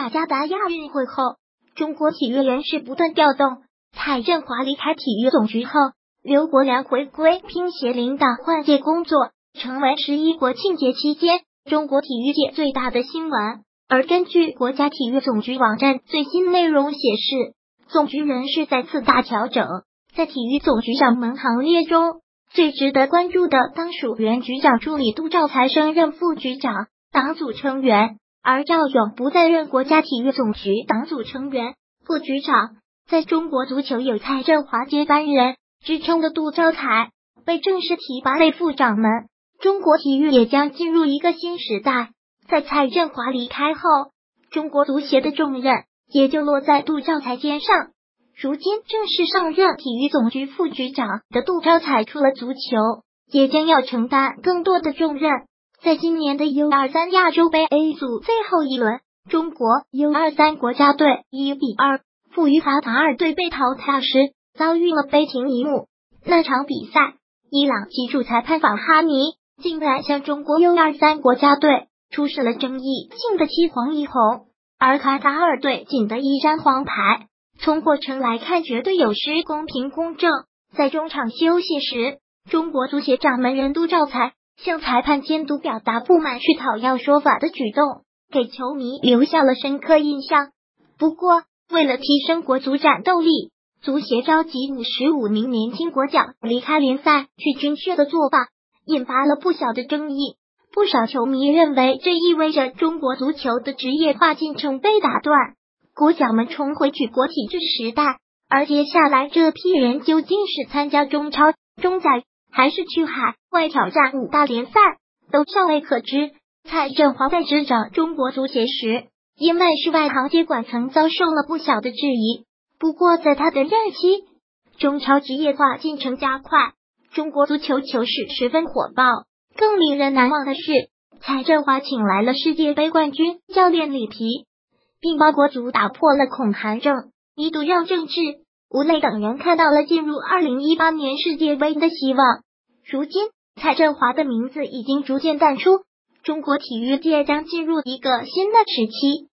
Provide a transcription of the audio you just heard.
雅加达亚运会后，中国体育人士不断调动。蔡振华离开体育总局后，刘国梁回归乒协领导换届工作，成为十一国庆节期间中国体育界最大的新闻。而根据国家体育总局网站最新内容显示，总局人事再次大调整，在体育总局掌门行列中，最值得关注的当属原局长助理杜兆才升任副局长、党组成员，而赵勇不再任国家体育总局党组成员、副局长。在中国足球有蔡振华接班人之称的杜兆才被正式提拔为副掌门，中国体育也将进入一个新时代。在蔡振华离开后，中国足协的重任也就落在杜兆才肩上。如今正式上任体育总局副局长的杜兆才，除了足球，也将要承担更多的重任。在今年的 U 二三亚洲杯 A 组最后一轮，中国 U 二三国家队一比二。负于卡塔尔队被淘汰时，遭遇了悲情一幕。那场比赛，伊朗籍主裁判法哈尼竟然向中国 U 二三国家队出示了争议性的七黄一红，而卡塔尔队仅得一张黄牌。从过程来看，绝对有失公平公正。在中场休息时，中国足协掌门人杜兆才向裁判监督表达不满，去讨要说法的举动，给球迷留下了深刻印象。不过，为了提升国足战斗力，足协召集五十五名年轻国脚离开联赛去军训的做法，引发了不小的争议。不少球迷认为，这意味着中国足球的职业化进程被打断，国脚们重回举国体制时代。而接下来这批人究竟是参加中超、中甲，还是去海外挑战五大联赛，都尚未可知。蔡振华在执掌中国足协时。因为是外行接管，曾遭受了不小的质疑。不过，在他的任期，中超职业化进程加快，中国足球球市十分火爆。更令人难忘的是，蔡振华请来了世界杯冠军教练里皮，并帮国足打破了恐韩症，一度让郑智、吴磊等人看到了进入二零一八年世界杯的希望。如今，蔡振华的名字已经逐渐淡出，中国体育界将进入一个新的时期。